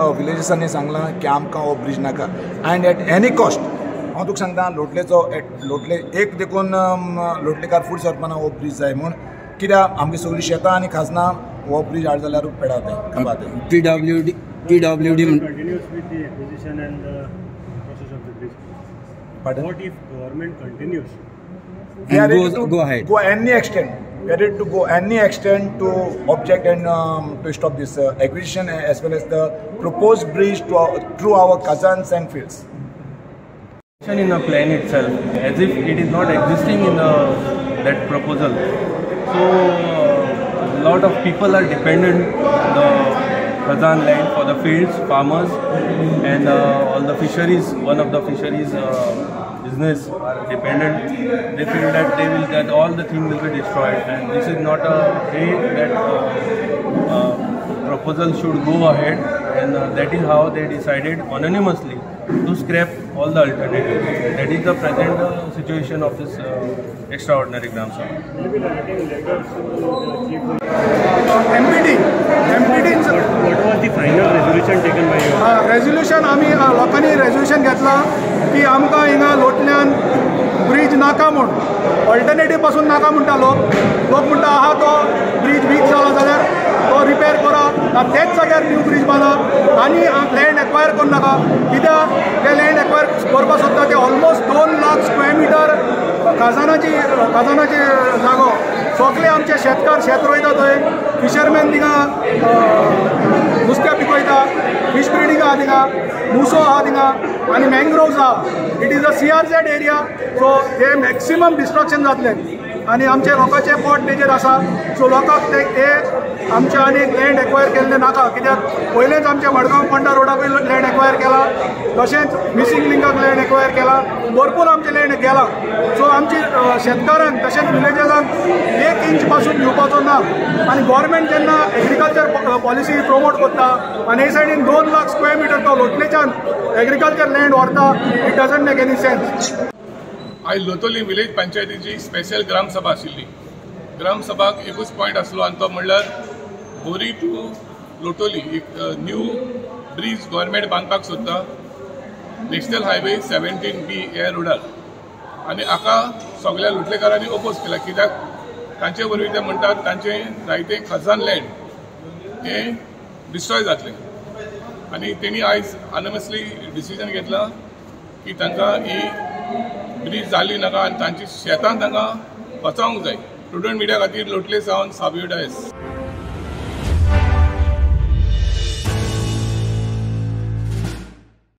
हो, विलेजर्सांनी सांगलं की आमकां हो ब्रिज नाका. अँड एट एनी कॉस्ट हांव तुका सांगता लोटलेचो एट लोटले एक देखून लोटलेकार फुडें सरपाना हो ब्रीज जाय म्हूण. कित्याक? आमची सगळीं शेतां आनी खासना हो ब्रीज हाड जाल्यार पेडा ते खबर ते P W D P W any extend Ready to go any extent to object and um, to stop this uh, acquisition as well as the proposed bridge to our, through our cousins and fields. in a plan itself as if it is not existing in the, that proposal. So a lot of people are dependent on the Khazan land for the fields, farmers and uh, all the fisheries, one of the fisheries uh, business are dependent. They feel that they will, that all the thing will be destroyed and this is not a way that uh, uh, proposal should go ahead and uh, that is how they decided unanimously to scrap all the alternatives. That is the present uh, situation of this uh, extraordinary Gram Sabha. Will be writing letters to the chief. MPD एमपीडीच What was the final resolution taken by you? Resolution आमी अ, लोकांनी resolution घेतला की आमकां हिंगा लोटल्यान bridge नाका म्हूण ऑल्टरनेटीवपासून नाका म्हणटा लोक. लोक म्हणटा आहा तो ब्रीज वीक जाला जाल्यार तो रिपेर करा. ना तेच जाग्यार न्यू ब्रीज बांदप आनी लँड एक्वायर करूं नाका. कित्याक ते लँड एक्वायर करपाक सोदता ते ऑलमोस्ट दोन लाख स्क्वेअर मिटर खजानाची खजानाची जागो. सगळे आमचे शेतकार शेत रोयता थंय फिशरमॅन तिंगा फिश ब्रिडींग मुसो आहा थिंगा आनी आहा it is a C R area so हे मॅक्सिमम डिस्ट्रक्शन जातलें आनी आमचे लोकांचे पोट तेजेर आसा सो लोकांक ते हे आमचे आनी लँड एक्वायर केल्ले नाका. कित्याक? पयलेंच आमच्या मडगांव पंडा रोडाकूय लँड एक्वायर केला. तशेंच मिसींग लिंकाक लँड एक्वायर केला. भरपूर आमचे लँड गेला. सो आमची अ, शेतकारांक तशेंच विलेजर्सांक एक इंच पासून घेवपाचो ना. आनी गोवोरमेंट जेन्ना एग्रीकल्चर पॉलिसी प्रमोट करता. आनी हे सायडीन दोन लाख स्क्वेअर मिटर तो लोटलेच्यान एग्रीकल्चर लँड व्हरता it doesn't make any sense आयज लोतोली विलेज पंचायतीची स्पेशल ग्रामसभा आशिल्ली ग्रामसभाक एकूच पॉयंट आसलो आनी तो म्हणल्यार बोरी टू लोटोली एक न्यू ब्रीज गोवोरमेंट बांदपाक सोदता नॅशनल हायवे सेव्हन्टीन बी ह्या रोडार आनी हाका सगळ्या लुटलेकारांनी ओपोज केला. कित्याक? तांचे वरवीं ते म्हणटात तांचे जायते खजान लँड हे डिस्ट्रॉय जातले. आनी तेणी आयज अनमसली डिसिजन घेतला की तांकां ही ब्रीज जाली नाका आनी तांची शेतां तांकां वचावंक जाय स्टुडंट मिडिया खातीर लोटले सावन साबियो डायस.